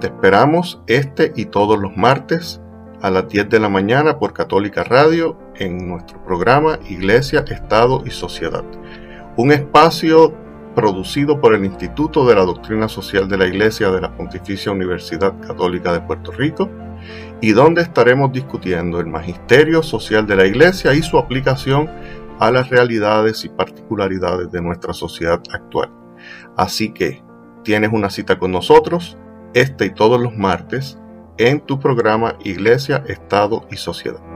Te esperamos este y todos los martes a las 10 de la mañana por Católica Radio en nuestro programa Iglesia, Estado y Sociedad. Un espacio producido por el Instituto de la Doctrina Social de la Iglesia de la Pontificia Universidad Católica de Puerto Rico y donde estaremos discutiendo el magisterio social de la Iglesia y su aplicación a las realidades y particularidades de nuestra sociedad actual. Así que tienes una cita con nosotros este y todos los martes en tu programa Iglesia, Estado y Sociedad.